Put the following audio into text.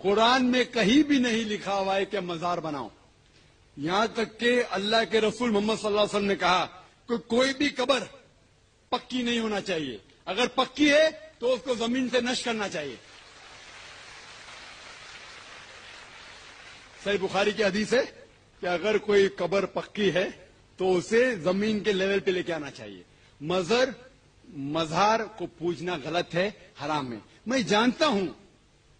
कुरान में कहीं भी नहीं लिखा हुआ है कि मजार बनाओ यहाँ तक कि अल्लाह के रसूल मोहम्मद सल्लल्लाहु अलैहि वसल्लम ने कहा कि कोई भी कबर पक्की नहीं होना चाहिए। अगर पक्की है तो उसको ज़मीन से नष्ट करना चाहिए। सही बुखारी की हदीस है कि अगर कोई कबर पक्की है तो उसे ज़मीन के लेवल पे लेके आना चाहिए। मजर मजार को पूजना गलत है, हराम है। मैं जानता हूँ